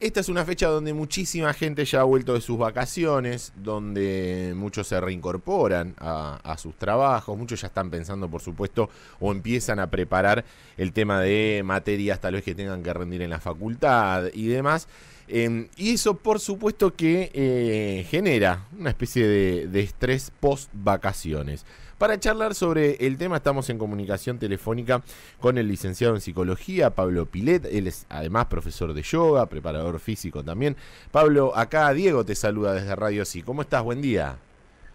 Esta es una fecha donde muchísima gente ya ha vuelto de sus vacaciones, donde muchos se reincorporan a, sus trabajos, muchos ya están pensando, por supuesto, o empiezan a preparar el tema de materias tal vez que tengan que rendir en la facultad y demás. Em, y eso, por supuesto, que eh, genera una especie de, de estrés post vacaciones. Para charlar sobre el tema estamos en comunicación telefónica con el licenciado en psicología, Pablo Pilet. Él es además profesor de yoga, preparador físico también. Pablo, acá Diego te saluda desde Radio Sí. ¿Cómo estás? Buen día.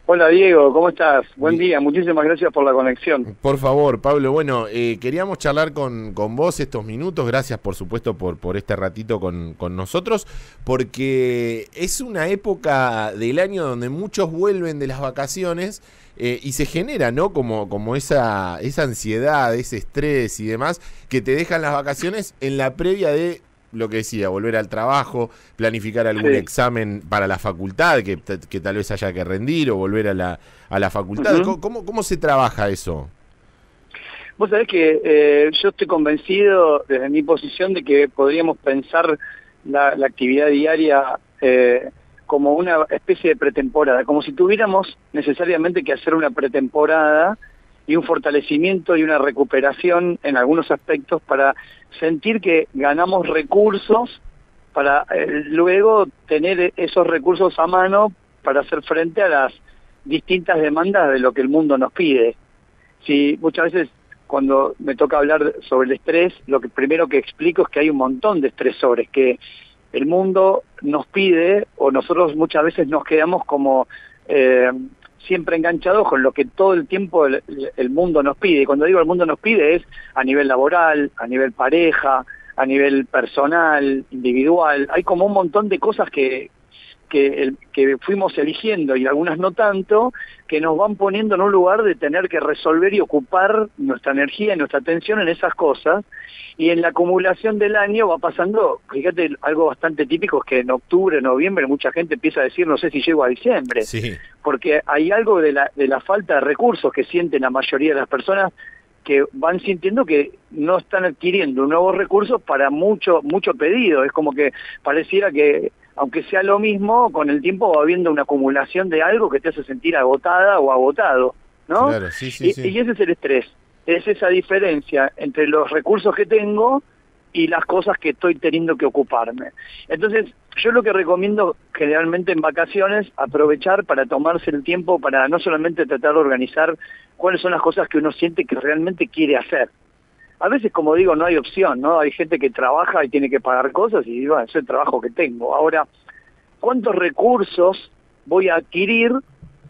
Hola Diego, ¿cómo estás? Buen día, muchísimas gracias por la conexión. Por favor, Pablo, bueno, eh, queríamos charlar con, con, vos estos minutos, gracias por supuesto por, por este ratito con, con, nosotros, porque es una época del año donde muchos vuelven de las vacaciones eh, y se genera, ¿no? Como, como esa, esa ansiedad, ese estrés y demás que te dejan las vacaciones en la previa de lo que decía, volver al trabajo, planificar algún examen para la facultad que, que, tal vez haya que rendir o volver a la, a la facultad. ¿Cómo, ¿Cómo, se trabaja eso? Vos sabés que eh, yo estoy convencido desde mi posición de que podríamos pensar la, actividad diaria eh, como una especie de pretemporada, como si tuviéramos necesariamente que hacer una pretemporada y un fortalecimiento y una recuperación en algunos aspectos para sentir que ganamos recursos para eh, luego tener esos recursos a mano para hacer frente a las distintas demandas de lo que el mundo nos pide. Si muchas veces cuando me toca hablar sobre el estrés, lo primero que explico es que hay un montón de estresores que el mundo nos pide o nosotros muchas veces nos quedamos como eh, siempre enganchados con lo que todo el tiempo el, mundo nos pide. Y cuando digo el mundo nos pide es a nivel laboral, a nivel pareja, a nivel personal, individual. Hay como un montón de cosas que, que, que fuimos eligiendo y algunas no tanto, que nos van poniendo en un lugar de tener que resolver y ocupar nuestra energía y nuestra atención en esas cosas. Y en la acumulación del año va pasando, fíjate, algo bastante típico es que en octubre, noviembre, mucha gente empieza a decir, no sé si llego a diciembre. Porque hay algo de la, de la falta de recursos que sienten la mayoría de las personas que van sintiendo que no están adquiriendo nuevos recursos para mucho mucho pedido. Es como que pareciera que aunque sea lo mismo, con el tiempo va habiendo una acumulación de algo que te hace sentir agotada o agotado, ¿no? Claro, sí, sí, y, y ese es el estrés, es esa diferencia entre los recursos que tengo y las cosas que estoy teniendo que ocuparme. Entonces, yo lo que recomiendo generalmente en vacaciones, aprovechar para tomarse el tiempo para no solamente tratar de organizar cuáles son las cosas que uno siente que realmente quiere hacer, a veces, como digo, no hay opción, ¿no? Hay gente que trabaja y tiene que pagar cosas y bueno, es el trabajo que tengo. Ahora, ¿cuántos recursos voy a adquirir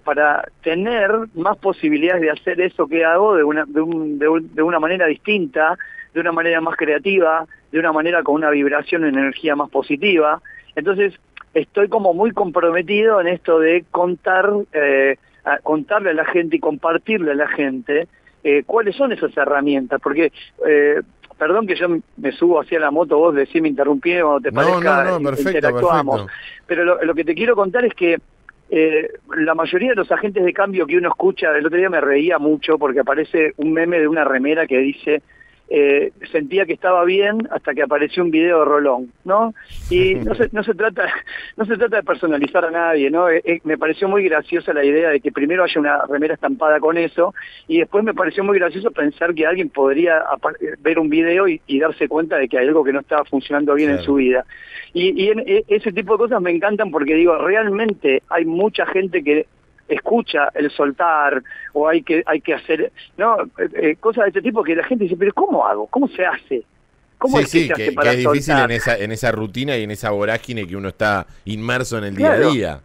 para tener más posibilidades de hacer eso que hago de una, de, una manera distinta, de una manera más creativa, de una manera con una vibración en energía más positiva? Entonces, estoy como muy comprometido en esto de contar, eh, contarle a la gente y compartirle a la gente eh, cuáles son esas herramientas, porque eh, perdón que yo me subo hacia la moto, vos decís me interrumpí cuando te parezca, no, no, interactuamos, pero lo, que te quiero contar es que eh, la mayoría de los agentes de cambio que uno escucha, el otro día me reía mucho porque aparece un meme de una remera que dice eh, sentía que estaba bien hasta que apareció un video de Rolón, ¿no? Y no se, no se trata no se trata de personalizar a nadie, ¿no? Eh, eh, me pareció muy graciosa la idea de que primero haya una remera estampada con eso y después me pareció muy gracioso pensar que alguien podría ver un video y, darse cuenta de que hay algo que no estaba funcionando bien en su vida. Y, y e, ese tipo de cosas me encantan porque digo, realmente hay mucha gente que escucha el soltar o hay que hay que hacer no eh, eh, cosas de este tipo que la gente dice pero cómo hago cómo se hace cómo es que, se hace para es difícil en esa en esa rutina y en esa vorágine que uno está inmerso en el día a día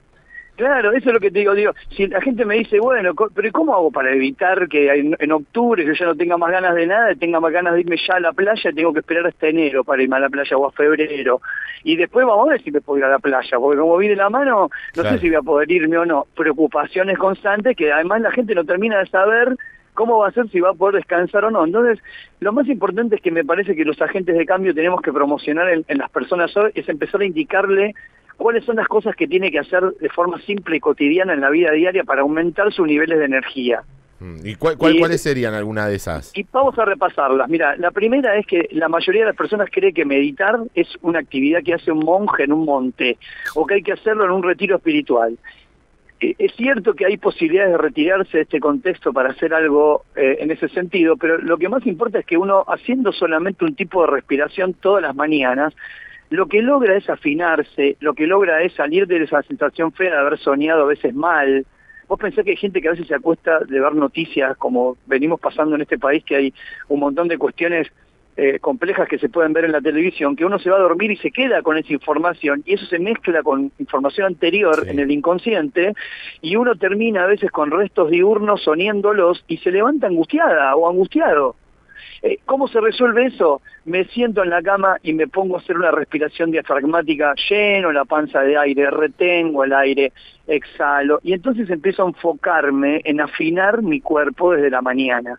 Claro, eso es lo que te digo, digo, si la gente me dice, bueno, pero ¿y cómo hago para evitar que en, octubre yo ya no tenga más ganas de nada, tenga más ganas de irme ya a la playa, tengo que esperar hasta enero para irme a la playa o a febrero? Y después vamos a ver si me puedo ir a la playa, porque como vi de la mano, no sé si voy a poder irme o no. Preocupaciones constantes que además la gente no termina de saber cómo va a ser si va a poder descansar o no. Entonces, lo más importante es que me parece que los agentes de cambio tenemos que promocionar en, en las personas hoy, es empezar a indicarle cuáles son las cosas que tiene que hacer de forma simple y cotidiana en la vida diaria para aumentar sus niveles de energía. Mm, ¿Y cuáles serían algunas de esas? Y vamos a repasarlas. Mira, la primera es que la mayoría de las personas cree que meditar es una actividad que hace un monje en un monte o que hay que hacerlo en un retiro espiritual. E, es cierto que hay posibilidades de retirarse de este contexto para hacer algo eh, en ese sentido, pero lo que más importa es que uno, haciendo solamente un tipo de respiración todas las mañanas, lo que logra es afinarse, lo que logra es salir de esa sensación fea de haber soñado a veces mal, Vos pensás que hay gente que a veces se acuesta de ver noticias, como venimos pasando en este país, que hay un montón de cuestiones eh, complejas que se pueden ver en la televisión, que uno se va a dormir y se queda con esa información, y eso se mezcla con información anterior en el inconsciente, y uno termina a veces con restos diurnos soniéndolos y se levanta angustiada o angustiado. Eh, ¿Cómo se resuelve eso? Me siento en la cama y me pongo a hacer una respiración diafragmática, lleno la panza de aire, retengo el aire, exhalo, y entonces empiezo a enfocarme en afinar mi cuerpo desde la mañana.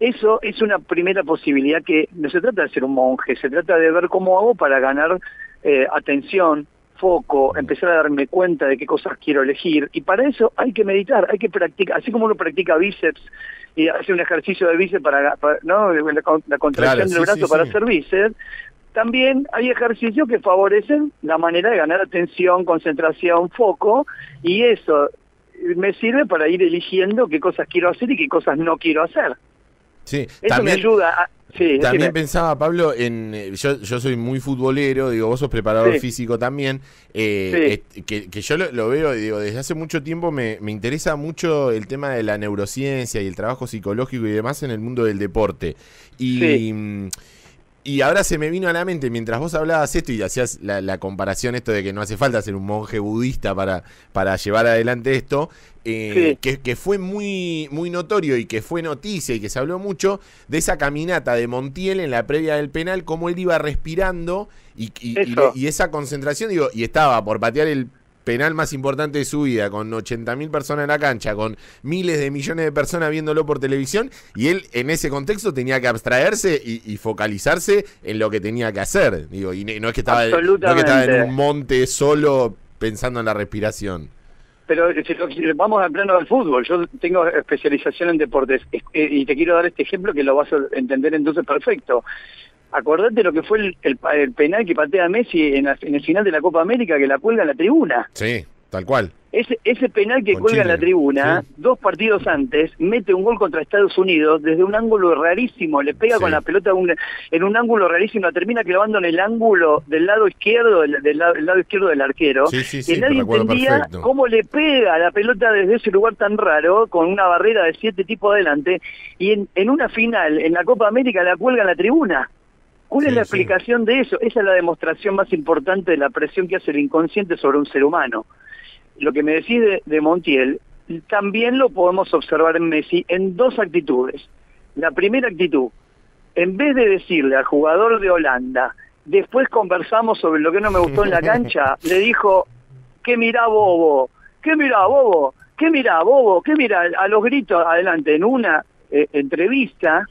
Eso es una primera posibilidad que no se trata de ser un monje, se trata de ver cómo hago para ganar eh, atención, foco, empezar a darme cuenta de qué cosas quiero elegir. Y para eso hay que meditar, hay que practicar, así como uno practica bíceps y hace un ejercicio de bíceps para, ¿no? la, contracción del brazo para hacer bíceps, también hay ejercicios que favorecen la manera de ganar atención, concentración, foco, y eso me sirve para ir eligiendo qué cosas quiero hacer y qué cosas no quiero hacer. Sí, eso me ayuda a, también pensaba, Pablo, en eh, yo, yo soy muy futbolero, digo, vos sos preparador físico también, eh, que, yo lo, veo, digo, desde hace mucho tiempo me, me, interesa mucho el tema de la neurociencia y el trabajo psicológico y demás en el mundo del deporte. Y... Y ahora se me vino a la mente, mientras vos hablabas esto y hacías la, comparación esto de que no hace falta ser un monje budista para, para llevar adelante esto, eh, que, fue muy, muy notorio y que fue noticia y que se habló mucho de esa caminata de Montiel en la previa del penal, cómo él iba respirando y, y esa concentración, digo, y estaba por patear el penal más importante de su vida, con 80.000 personas en la cancha, con miles de millones de personas viéndolo por televisión, y él en ese contexto tenía que abstraerse y, focalizarse en lo que tenía que hacer. Digo, y no es que estaba, en un monte solo pensando en la respiración. Pero vamos al plano del fútbol, yo tengo especialización en deportes eh, y te quiero dar este ejemplo que lo vas a entender entonces perfecto acordate lo que fue el, el, penal que patea Messi en, en, el final de la Copa América, que la cuelga en la tribuna. Sí, tal cual. Ese, ese penal que cuelga en la tribuna, dos partidos antes, mete un gol contra Estados Unidos desde un ángulo rarísimo, le pega con la pelota en un ángulo rarísimo, termina clavando en el ángulo del lado izquierdo, del, lado, izquierdo del arquero. y nadie entendía cómo le pega la pelota desde ese lugar tan raro, con una barrera de siete tipos adelante, y en, en una final, en la Copa América, la cuelga en la tribuna. ¿Cuál es la explicación de eso? Esa es la demostración más importante de la presión que hace el inconsciente sobre un ser humano. Lo que me decís de, Montiel, también lo podemos observar en Messi en dos actitudes. La primera actitud, en vez de decirle al jugador de Holanda, después conversamos sobre lo que no me gustó en la cancha, le dijo, ¿qué mirá bobo? ¿Qué mirá bobo? ¿Qué mirá bobo? ¿Qué mirá? A los gritos adelante en una eh, entrevista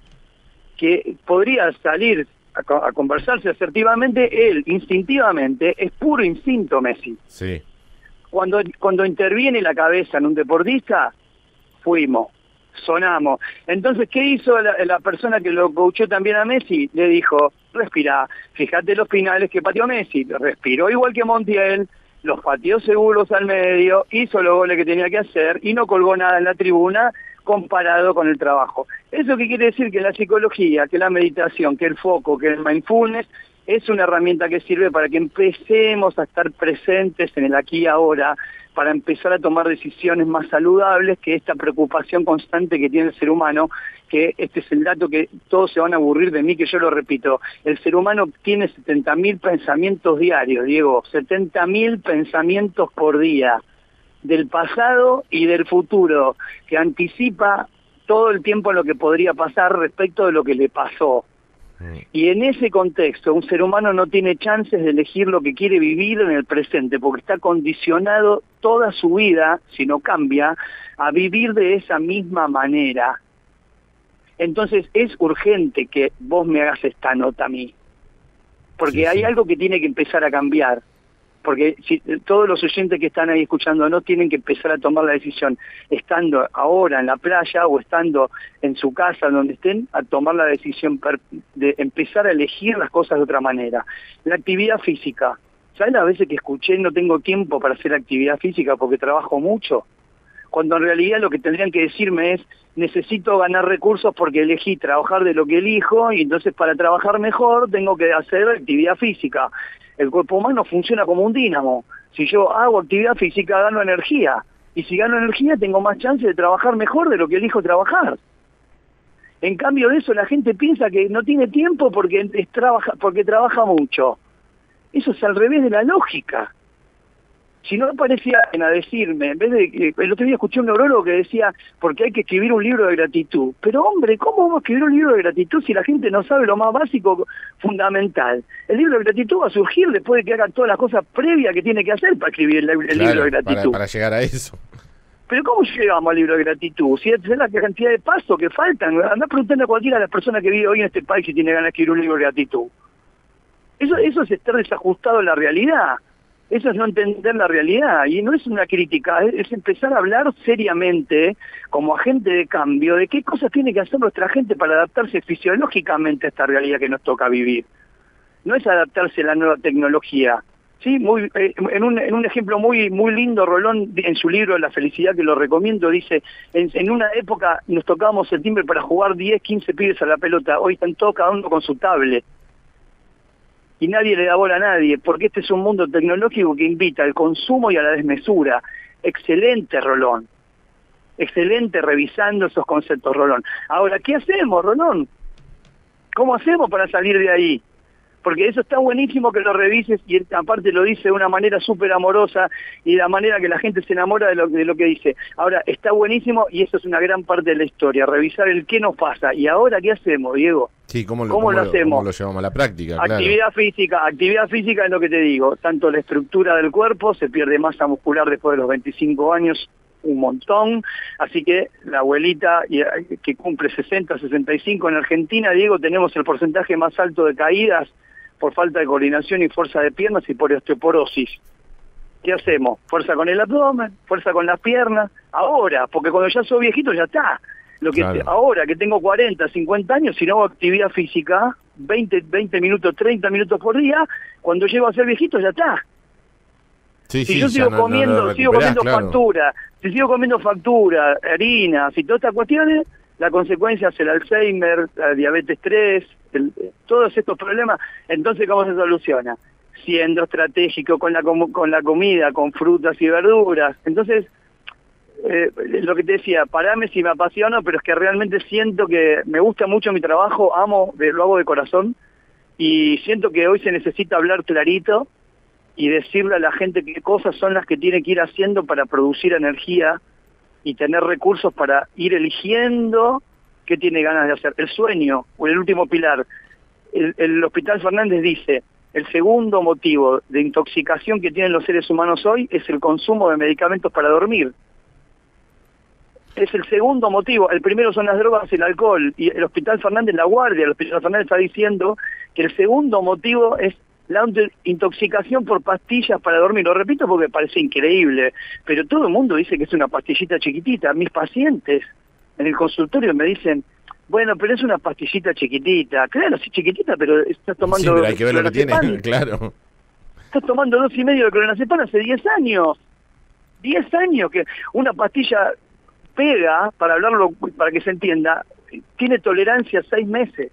que podría salir a, conversarse asertivamente, él instintivamente, es puro instinto Messi. Sí. Cuando, cuando interviene la cabeza en un deportista, fuimos, sonamos. Entonces, ¿qué hizo la, persona que lo coachó también a Messi? Le dijo, respira, fíjate los finales que pateó Messi, respiró igual que Montiel, los pateó seguros al medio, hizo los goles que tenía que hacer y no colgó nada en la tribuna comparado con el trabajo. ¿Eso qué quiere decir? Que la psicología, que la meditación, que el foco, que el mindfulness es una herramienta que sirve para que empecemos a estar presentes en el aquí y ahora, para empezar a tomar decisiones más saludables que esta preocupación constante que tiene el ser humano, que este es el dato que todos se van a aburrir de mí, que yo lo repito, el ser humano tiene 70.000 pensamientos diarios, Diego, 70.000 pensamientos por día del pasado y del futuro, que anticipa todo el tiempo lo que podría pasar respecto de lo que le pasó. Y en ese contexto, un ser humano no tiene chances de elegir lo que quiere vivir en el presente, porque está condicionado toda su vida, si no cambia, a vivir de esa misma manera. Entonces es urgente que vos me hagas esta nota a mí, porque hay algo que tiene que empezar a cambiar porque todos los oyentes que están ahí escuchando no tienen que empezar a tomar la decisión estando ahora en la playa o estando en su casa donde estén a tomar la decisión de empezar a elegir las cosas de otra manera. La actividad física. ¿Saben las veces que escuché no tengo tiempo para hacer actividad física porque trabajo mucho? Cuando en realidad lo que tendrían que decirme es necesito ganar recursos porque elegí trabajar de lo que elijo y entonces para trabajar mejor tengo que hacer actividad física. El cuerpo humano funciona como un dínamo. Si yo hago actividad física gano energía y si gano energía tengo más chance de trabajar mejor de lo que elijo trabajar. En cambio de eso la gente piensa que no tiene tiempo porque, trabaja, porque trabaja mucho. Eso es al revés de la lógica si no parecía a decirme, en vez de el otro día escuché un neurólogo que decía, porque hay que escribir un libro de gratitud. Pero hombre, ¿cómo vamos a escribir un libro de gratitud si la gente no sabe lo más básico, fundamental? El libro de gratitud va a surgir después de que haga todas las cosas previas que tiene que hacer para escribir el, libro de gratitud. Para, llegar a eso. Pero ¿cómo llegamos al libro de gratitud? Si es la cantidad de pasos que faltan, anda preguntando a cualquiera de las personas que vive hoy en este país si tiene ganas de escribir un libro de gratitud. Eso, eso es estar desajustado a la realidad. Eso es no entender la realidad y no es una crítica, es, empezar a hablar seriamente como agente de cambio de qué cosas tiene que hacer nuestra gente para adaptarse fisiológicamente a esta realidad que nos toca vivir. No es adaptarse a la nueva tecnología. Sí, muy, eh, en, un, ejemplo muy muy lindo, Rolón, en su libro La felicidad, que lo recomiendo, dice, en, en una época nos tocábamos el timbre para jugar 10, 15 pibes a la pelota, hoy están todos cada uno con su tablet y nadie le da bola a nadie, porque este es un mundo tecnológico que invita al consumo y a la desmesura. Excelente, Rolón. Excelente revisando esos conceptos, Rolón. Ahora, ¿qué hacemos, Rolón? ¿Cómo hacemos para salir de ahí? Porque eso está buenísimo que lo revises y aparte lo dice de una manera súper amorosa y de la manera que la gente se enamora de lo, de lo que dice. Ahora, está buenísimo y eso es una gran parte de la historia, revisar el qué nos pasa. ¿Y ahora qué hacemos, Diego? Sí, ¿cómo lo, ¿Cómo lo hacemos? ¿Cómo lo llevamos a la práctica? Actividad física, actividad física es lo que te digo, tanto la estructura del cuerpo, se pierde masa muscular después de los 25 años, un montón, así que la abuelita que cumple 60, 65 en Argentina, Diego, tenemos el porcentaje más alto de caídas por falta de coordinación y fuerza de piernas y por osteoporosis. ¿Qué hacemos? Fuerza con el abdomen, fuerza con las piernas, ahora, porque cuando ya soy viejito ya está. Lo que ahora que tengo 40, 50 años, si no hago actividad física, 20, 20 minutos, 30 minutos por día, cuando llego a ser viejito ya está. si yo sigo comiendo, sigo comiendo factura, si sigo comiendo factura, harinas y todas estas cuestiones, la consecuencia es el Alzheimer, la diabetes 3, todos estos problemas. Entonces, ¿cómo se soluciona? Siendo estratégico con la, con la comida, con frutas y verduras. Entonces, eh, lo que te decía, parame si me apasiono, pero es que realmente siento que me gusta mucho mi trabajo, amo, lo hago de corazón, y siento que hoy se necesita hablar clarito y decirle a la gente qué cosas son las que tiene que ir haciendo para producir energía y tener recursos para ir eligiendo qué tiene ganas de hacer. El sueño, o el último pilar. El, Hospital Fernández dice, el segundo motivo de intoxicación que tienen los seres humanos hoy es el consumo de medicamentos para dormir. Es el segundo motivo. El primero son las drogas y el alcohol. Y el Hospital Fernández, la guardia, el Hospital Fernández está diciendo que el segundo motivo es la intoxicación por pastillas para dormir. Lo repito porque parece increíble, pero todo el mundo dice que es una pastillita chiquitita. Mis pacientes en el consultorio me dicen, bueno, pero es una pastillita chiquitita. Claro, sí, chiquitita, pero estás tomando... Sí, hay que ver lo que tiene, claro. Estás tomando dos y medio de clonazepam hace 10 años. 10 años que una pastilla pega, para hablarlo, para que se entienda, tiene tolerancia a 6 meses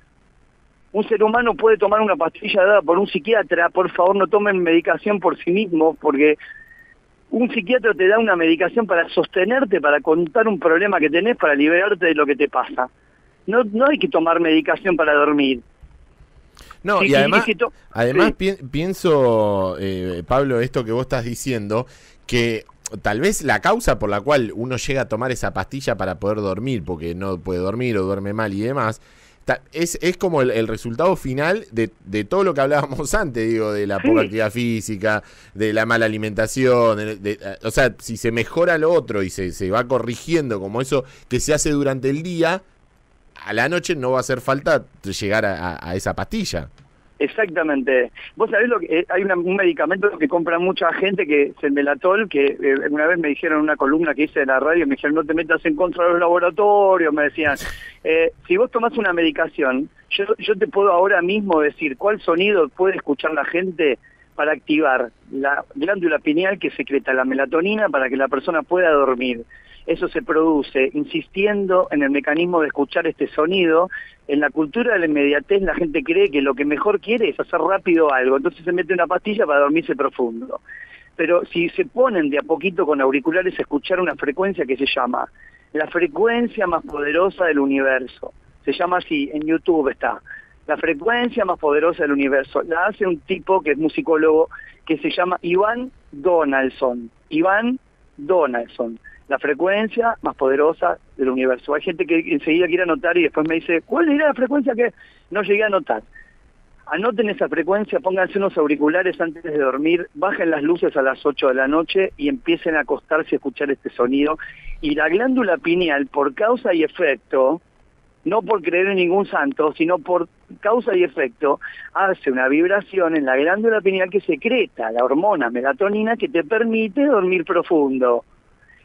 un ser humano puede tomar una pastilla dada por un psiquiatra, por favor no tomen medicación por sí mismo, porque un psiquiatra te da una medicación para sostenerte, para contar un problema que tenés, para liberarte de lo que te pasa. No, no hay que tomar medicación para dormir. No, y además, además pienso, eh, Pablo, esto que vos estás diciendo, que tal vez la causa por la cual uno llega a tomar esa pastilla para poder dormir, porque no puede dormir o duerme mal y demás, es, es como el, resultado final de, de, todo lo que hablábamos antes, digo, de la poca actividad física, de la mala alimentación, o sea, si se mejora lo otro y se, se va corrigiendo como eso que se hace durante el día, a la noche no va a hacer falta llegar a, esa pastilla. Exactamente. Vos sabés lo que eh, hay un medicamento que compra mucha gente que es el melatol, que eh, una vez me dijeron en una columna que hice en la radio, me dijeron no te metas en contra de los laboratorios, me decían, eh, si vos tomás una medicación, yo te puedo ahora mismo decir cuál sonido puede escuchar la gente para activar la glándula pineal que secreta la melatonina para que la persona pueda dormir. Eso se produce insistiendo en el mecanismo de escuchar este sonido. En la cultura de la inmediatez la gente cree que lo que mejor quiere es hacer rápido algo, entonces se mete una pastilla para dormirse profundo. Pero si se ponen de a poquito con auriculares a escuchar una frecuencia que se llama la frecuencia más poderosa del universo, se llama así, en YouTube está, la frecuencia más poderosa del universo. La hace un tipo que es musicólogo que se llama Iván Donaldson. Iván Donaldson, la frecuencia más poderosa del universo. Hay gente que enseguida quiere anotar y después me dice, ¿cuál era la frecuencia que no llegué a anotar? Anoten esa frecuencia, pónganse unos auriculares antes de dormir, bajen las luces a las 8 de la noche y empiecen a acostarse a escuchar este sonido. Y la glándula pineal, por causa y efecto, no por creer en ningún santo, sino por causa y efecto, hace una vibración en la glándula pineal que secreta la hormona melatonina que te permite dormir profundo.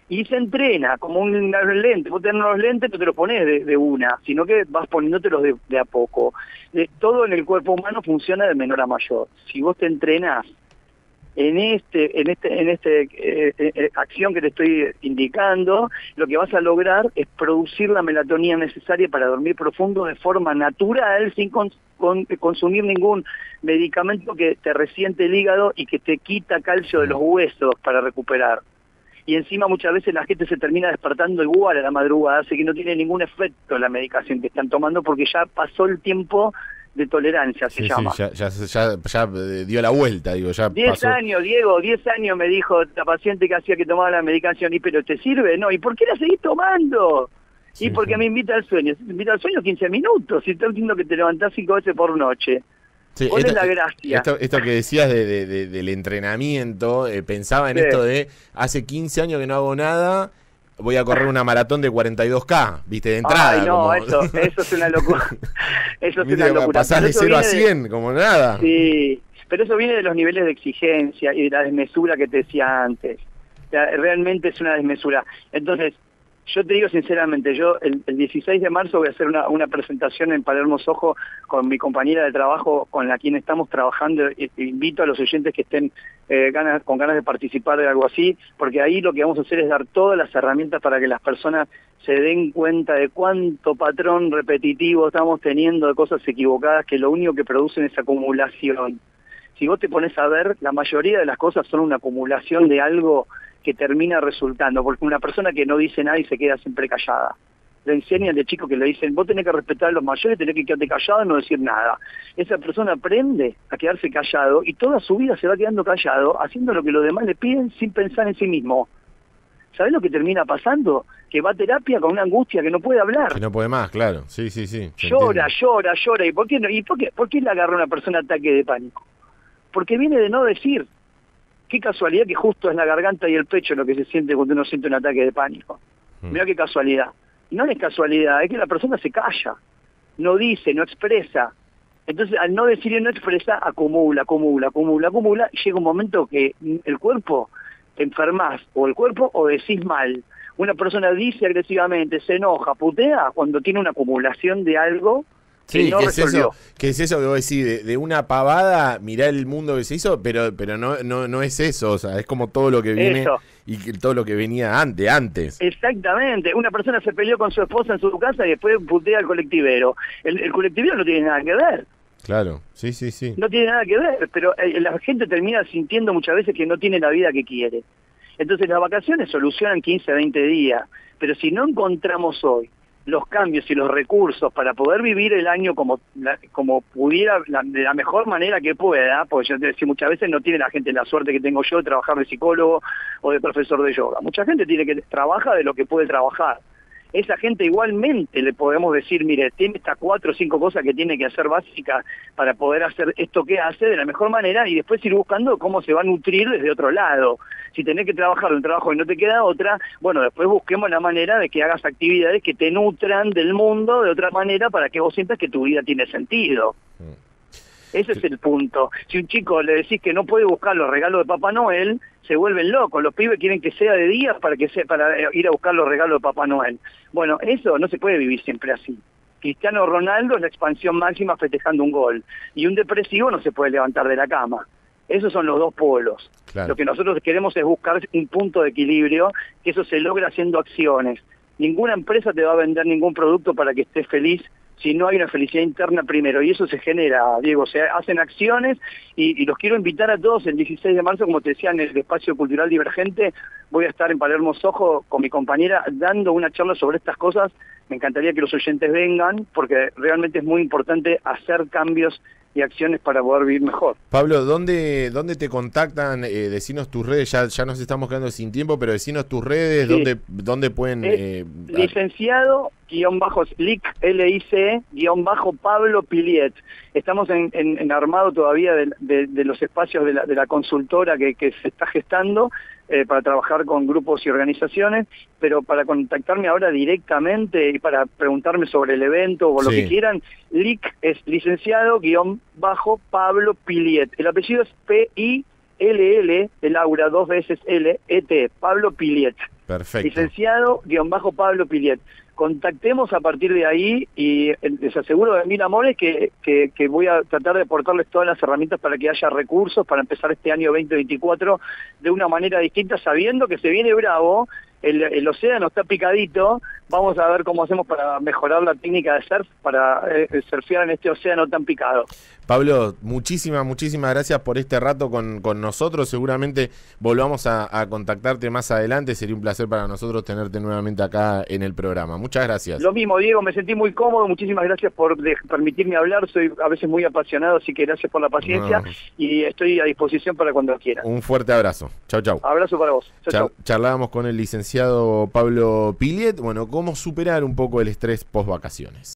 Y se entrena como un lente, vos tenés los lentes no te los pones de, una, sino que vas poniéndotelos de, de a poco. todo en el cuerpo humano funciona de menor a mayor. Si vos te entrenas en este en este en este eh, eh, eh, acción que te estoy indicando lo que vas a lograr es producir la melatonina necesaria para dormir profundo de forma natural sin consumir ningún medicamento que te resiente el hígado y que te quita calcio de los huesos para recuperar y encima muchas veces la gente se termina despertando igual a la madrugada, así que no tiene ningún efecto la medicación que están tomando porque ya pasó el tiempo de tolerancia, se llama. ya, ya, eh, dio la vuelta, digo, ya Diez años, Diego, diez años me dijo la paciente que hacía que tomaba la medicación, y pero ¿te sirve? No, ¿y por qué la seguís tomando? y porque me invita al sueño. Me invita al sueño 15 minutos, y está diciendo que te levantás cinco veces por noche. ¿Cuál es la gracia? Esto, que decías de, del entrenamiento, eh, pensaba en esto de hace 15 años que no hago nada voy a correr una maratón de 42K, viste, de entrada. Ay, no, eso, eso es una locura. Eso es una locura. Pasar de 0 a 100, como nada. Sí, pero eso viene de los niveles de exigencia y de la desmesura que te decía antes. realmente es una desmesura. Entonces, yo te digo sinceramente, yo el, 16 de marzo voy a hacer una, presentación en Palermo Sojo con mi compañera de trabajo con la quien estamos trabajando. Invito a los oyentes que estén eh, ganas, con ganas de participar de algo así, porque ahí lo que vamos a hacer es dar todas las herramientas para que las personas se den cuenta de cuánto patrón repetitivo estamos teniendo de cosas equivocadas que lo único que producen es acumulación. Si vos te pones a ver, la mayoría de las cosas son una acumulación de algo que termina resultando, porque una persona que no dice nada y se queda siempre callada. Le enseñan de chico que le dicen, vos tenés que respetar a los mayores, tenés que quedarte callado y no decir nada. Esa persona aprende a quedarse callado y toda su vida se va quedando callado, haciendo lo que los demás le piden sin pensar en sí mismo. ¿Sabés lo que termina pasando? Que va a terapia con una angustia que no puede hablar. Que no puede más, claro. Sí, sí, sí. Llora, llora, llora. ¿Y por qué no? ¿Y por qué, por qué le agarra a una persona ataque de pánico? Porque viene de no decir qué casualidad que justo es la garganta y el pecho lo que se siente cuando uno siente un ataque de pánico. Mm. Mira qué casualidad. No es casualidad, es que la persona se calla, no dice, no expresa. Entonces, al no decir y no expresa, acumula, acumula, acumula, acumula, y llega un momento que el cuerpo te enfermas, o el cuerpo, o decís mal. Una persona dice agresivamente, se enoja, putea, cuando tiene una acumulación de algo Sí, ¿qué, es eso, ¿qué es eso que vos decís? De, una pavada, mirá el mundo que se hizo, pero pero no no no es eso, o sea, es como todo lo que viene y todo lo que venía antes, antes. Exactamente, una persona se peleó con su esposa en su casa y después putea al colectivero. El, colectivero no tiene nada que ver. Claro, sí, sí, sí. No tiene nada que ver, pero eh, la gente termina sintiendo muchas veces que no tiene la vida que quiere. Entonces las vacaciones solucionan 15, 20 días, pero si no encontramos hoy los cambios y los recursos para poder vivir el año como, como pudiera, de la mejor manera que pueda, porque yo te decía, muchas veces no tiene la gente la suerte que tengo yo de trabajar de psicólogo o de profesor de yoga. Mucha gente tiene que trabajar de lo que puede trabajar esa gente igualmente le podemos decir, mire, tiene estas cuatro o cinco cosas que tiene que hacer básicas para poder hacer esto que hace de la mejor manera y después ir buscando cómo se va a nutrir desde otro lado. Si tenés que trabajar un trabajo y no te queda otra, bueno, después busquemos la manera de que hagas actividades que te nutran del mundo de otra manera para que vos sientas que tu vida tiene sentido. Ese es el punto. Si un chico le decís que no puede buscar los regalos de Papá Noel, se vuelven locos. Los pibes quieren que sea de día para que sea, para eh, ir a buscar los regalos de Papá Noel. Bueno, eso no se puede vivir siempre así. Cristiano Ronaldo es la expansión máxima festejando un gol. Y un depresivo no se puede levantar de la cama. Esos son los dos polos. Lo que nosotros queremos es buscar un punto de equilibrio, que eso se logra haciendo acciones. Ninguna empresa te va a vender ningún producto para que estés feliz si no hay una felicidad interna primero. Y eso se genera, Diego, se hacen acciones y, los quiero invitar a todos el 16 de marzo, como te decía, en el espacio cultural divergente. Voy a estar en Palermo Sojo con mi compañera dando una charla sobre estas cosas. Me encantaría que los oyentes vengan porque realmente es muy importante hacer cambios y acciones para poder vivir mejor. Pablo, ¿dónde, dónde te contactan? Eh, decinos tus redes, ya, ya nos estamos quedando sin tiempo, pero decinos tus redes, ¿dónde, dónde pueden... Eh, licenciado, guion bajo, LIC, L-I-C, guion bajo Pablo Piliet. Estamos en, en, armado todavía de, de, los espacios de la, de la consultora que, que se está gestando eh, para trabajar con grupos y organizaciones, pero para contactarme ahora directamente y para preguntarme sobre el evento o lo que quieran, LIC es licenciado guion bajo Pablo Piliet. El apellido es P-I-L-L, de Laura, dos veces L, E-T, Pablo Piliet. Perfecto. Licenciado guion bajo Pablo Piliet contactemos a partir de ahí y les aseguro de mil amores que, que, voy a tratar de aportarles todas las herramientas para que haya recursos para empezar este año 2024 de una manera distinta, sabiendo que se viene bravo el, océano está picadito, vamos a ver cómo hacemos para mejorar la técnica de surf, para eh, surfear en este océano tan picado. Pablo, muchísimas, muchísimas gracias por este rato con, con nosotros. Seguramente volvamos a, contactarte más adelante. Sería un placer para nosotros tenerte nuevamente acá en el programa. Muchas gracias. Lo mismo, Diego, me sentí muy cómodo. Muchísimas gracias por permitirme hablar. Soy a veces muy apasionado, así que gracias por la paciencia y estoy a disposición para cuando quieran. Un fuerte abrazo. Chau, chau. Abrazo para vos. Chau, Charlábamos con el licenciado Pablo Piliet, bueno, cómo superar un poco el estrés post vacaciones.